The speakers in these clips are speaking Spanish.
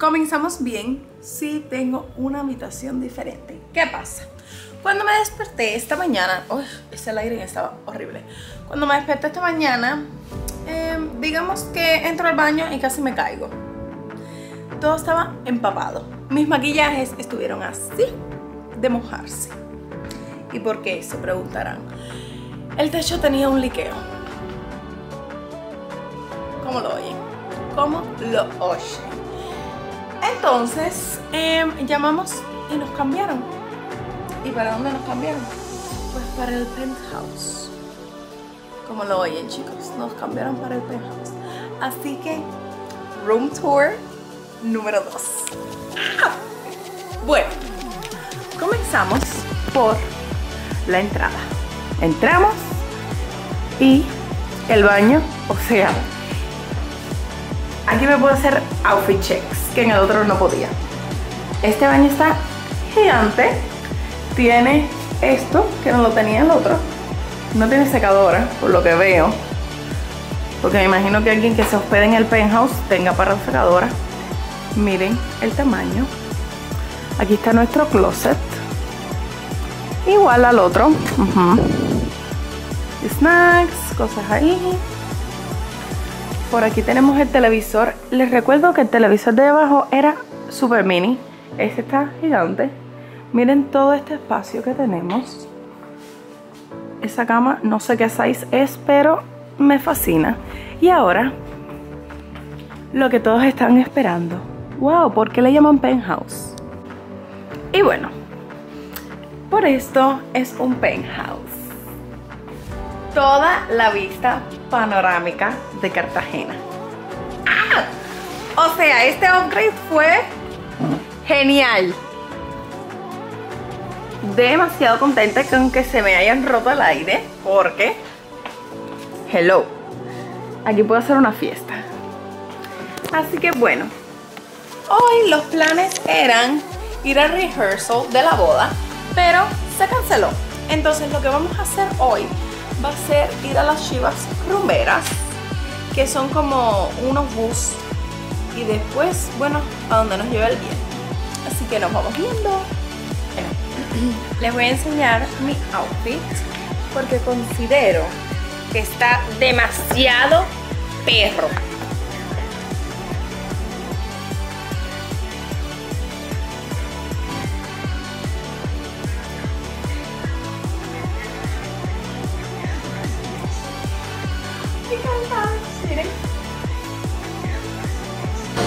Comenzamos bien. Sí, tengo una habitación diferente. ¿Qué pasa? Cuando me desperté esta mañana, uy, ese aire estaba horrible. Cuando me desperté esta mañana, em, digamos que entro al baño y casi me caigo. Todo estaba empapado. Mis maquillajes estuvieron así de mojarse. ¿Y por qué? Se preguntarán. El techo tenía un liqueo. ¿Cómo lo oyen? ¿Cómo lo oyen? Entonces, em, llamamos y nos cambiaron. ¿Y para dónde nos cambiaron? Pues para el penthouse. Como lo oyen, chicos, nos cambiaron para el penthouse. Así que, room tour número 2. Bueno, comenzamos por la entrada. Entramos y el baño, o sea, aquí me puedo hacer outfit checks, que en el otro no podía. Este baño está gigante, tiene esto, que no lo tenía el otro. No tiene secadora, por lo que veo. Porque me imagino que alguien que se hospede en el penthouse tenga para secadora. Miren el tamaño. Aquí está nuestro closet. Igual al otro. Snacks, cosas ahí. Por aquí tenemos el televisor. Les recuerdo que el televisor de abajo era super mini. Este está gigante. Miren todo este espacio que tenemos. Esa cama no sé qué size es, pero me fascina. Y ahora, lo que todos están esperando. Wow, ¿por qué le llaman penthouse? Y bueno, por esto es un penthouse. Toda la vista panorámica de Cartagena. ¡Ah! O sea, este upgrade fue genial. Demasiado contenta con que se me hayan roto el aire porque, hello, aquí puedo hacer una fiesta. Así que bueno, hoy los planes eran ir al rehearsal de la boda, pero se canceló. Entonces lo que vamos a hacer hoy va a ser ir a las chivas rumberas, que son como unos bus, y después, bueno, a donde nos lleve el viento. Así que nos vamos viendo. Les voy a enseñar mi outfit porque considero que está demasiado perro.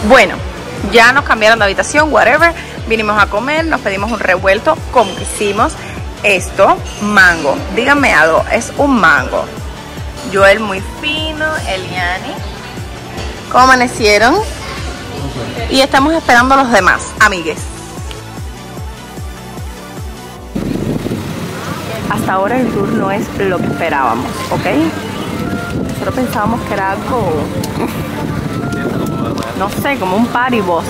Bueno, ya nos cambiaron de habitación, whatever. Vinimos a comer, nos pedimos un revuelto, como hicimos esto, mango. Díganme algo, es un mango. Joel muy fino, Eliani. ¿Cómo amanecieron? Y estamos esperando a los demás, amigues. Hasta ahora el tour no es lo que esperábamos, ¿ok? Nosotros pensábamos que era algo no sé, como un party boss.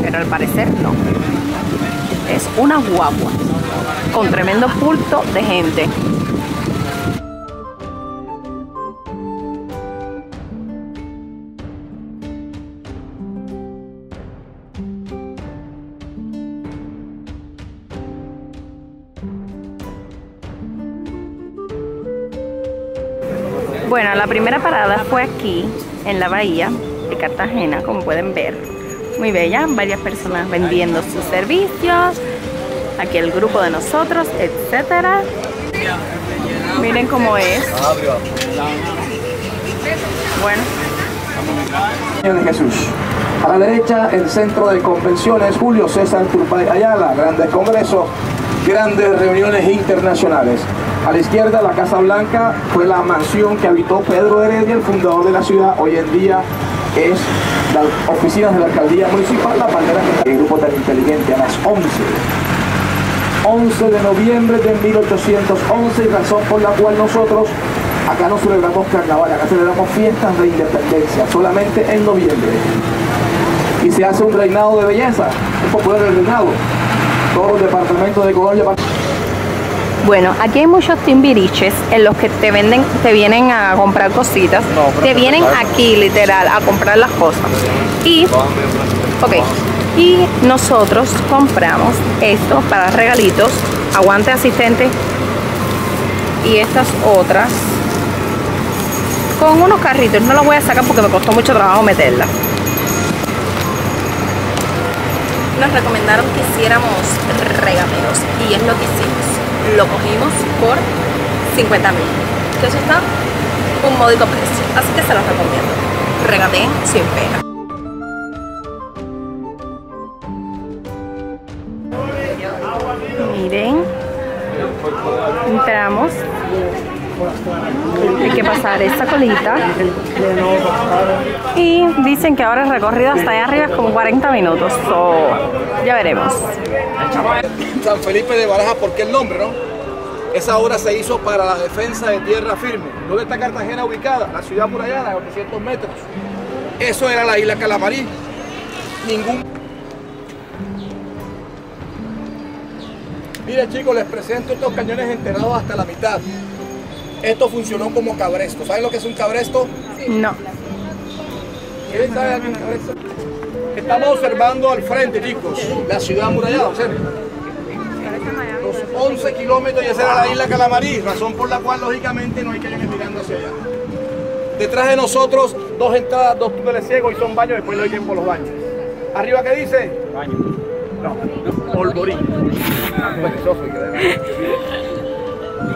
Pero al parecer no. Es una guagua. Con tremendo culto de gente. Bueno, la primera parada fue aquí, en la bahía, de Cartagena, como pueden ver. Muy bella, varias personas vendiendo sus servicios. Aquí el grupo de nosotros, etcétera. Miren cómo es. Bueno. Jesús. A la derecha, el centro de convenciones Julio César Turpay Ayala, grandes congresos, grandes reuniones internacionales. A la izquierda, la Casa Blanca fue la mansión que habitó Pedro Heredia, el fundador de la ciudad. Hoy en día es las oficinas de la alcaldía municipal, la bandera que el grupo tan inteligente a las 11. 11 de noviembre de 1811, razón por la cual nosotros acá no celebramos carnaval, acá celebramos fiestas de independencia, solamente en noviembre. Y se hace un reinado de belleza, un popular reinado. Todos los departamentos de Colombia. Bueno, aquí hay muchos timbiriches en los que te venden, te vienen a comprar cositas. te vienen aquí literal a comprar las cosas. Y, ok, y nosotros compramos esto para regalitos, aguante asistente y estas otras con unos carritos. No las voy a sacar porque me costó mucho trabajo meterlas. Nos recomendaron que hiciéramos regateos y es lo que hicimos. Lo cogimos por 50 mil. Que eso está un módico precio. Así que se los recomiendo. Regateen sin pena. Miren. Entramos hay que pasar esta colita. Y dicen que ahora el recorrido hasta allá arriba es como 40 minutos. ya veremos. San Felipe de Baraja, ¿por qué el nombre, no? Esa obra se hizo para la defensa de tierra firme. ¿Dónde está Cartagena ubicada? La ciudad murallada, a 800 metros. Eso era la isla Calamarí. Ningún... Mire chicos, les presento estos cañones enterrados hasta la mitad. Esto funcionó como cabresto. ¿Saben lo que es un cabresto? No. ¿Quién sabe algo cabresto? Estamos observando al frente, chicos, la ciudad amurallada, observen. Los 11 kilómetros y esa era la isla Calamarí, razón por la cual, lógicamente, no hay que ir mirando hacia allá. Detrás de nosotros, dos entradas, dos túneles ciegos y son baños, después no hay tiempo los baños. ¿Arriba qué dice? Baño. No, polvorín.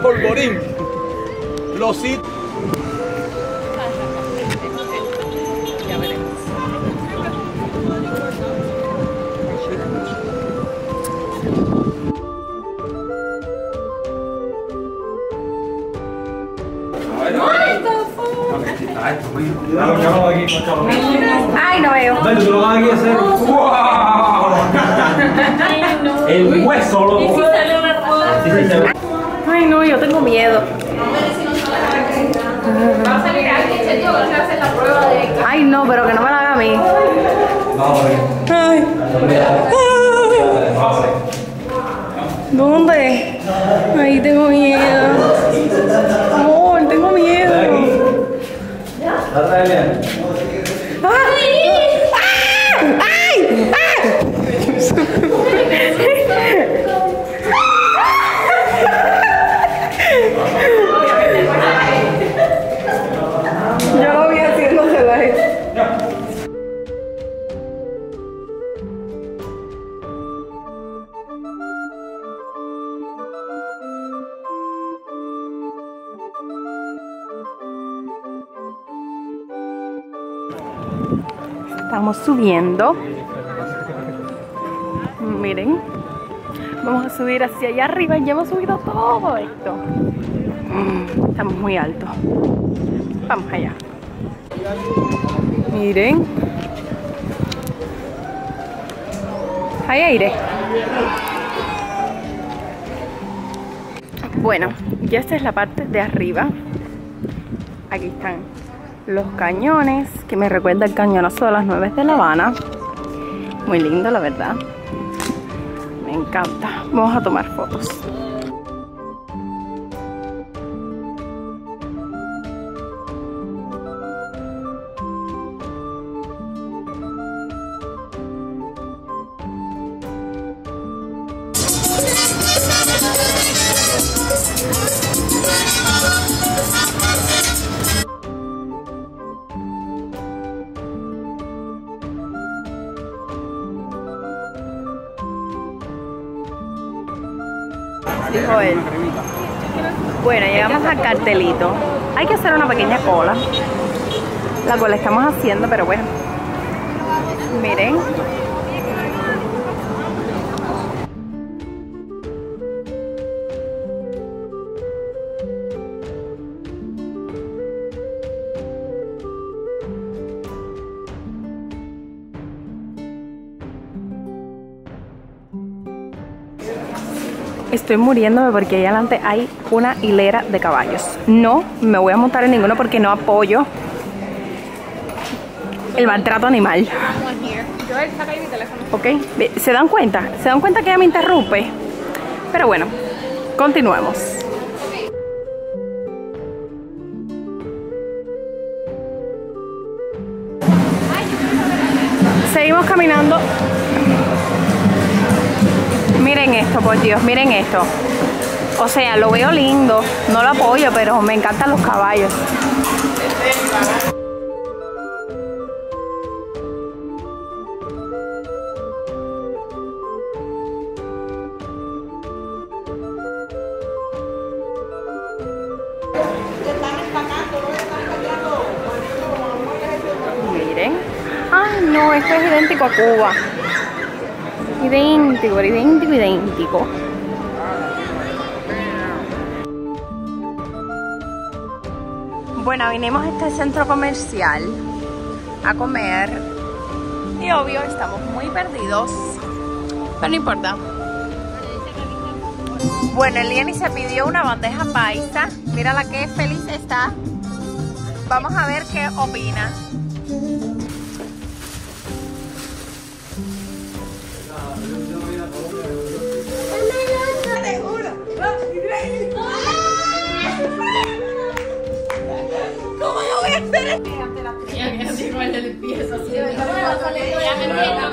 Polvorín los sitios. Ay, no veo. Dale, tú lo vas aquí a hacer. ¡Wow! El hueso, loco. Ay, no, yo tengo miedo. Va a salir se la prueba de. Ay, no, pero que no me la haga a mí. Ay. ¿Dónde? Ay, tengo miedo. Estamos subiendo. Miren. Vamos a subir hacia allá arriba. Ya hemos subido todo esto. Mm, Estamos muy altos. Vamos allá. Miren. Hay aire. Bueno, ya esta es la parte de arriba. Aquí están los cañones, que me recuerda el cañonazo de las 9 de La Habana. Muy lindo, la verdad. Me encanta. Vamos a tomar fotos. Bueno, llegamos al cartelito. Hay que hacer una pequeña cola. La cola estamos haciendo, pero bueno. Miren. Estoy muriéndome porque ahí adelante hay una hilera de caballos. No me voy a montar en ninguno porque no apoyo el maltrato animal. ¿Ok? ¿Se dan cuenta? ¿Se dan cuenta que ella me interrumpe? Pero bueno, Continuemos. Seguimos caminando. Miren esto, por Dios, miren esto. O sea, lo veo lindo, no lo apoyo, pero me encantan los caballos. Miren. Ay, no, esto es idéntico a Cuba. Idéntico, idéntico, idéntico. Bueno, vinimos a este centro comercial a comer. Y obvio, estamos muy perdidos. Pero no importa. Bueno, Eliani se pidió una bandeja paisa. Mira la que feliz está. Vamos a ver qué opina. Ya me entiendo, pero-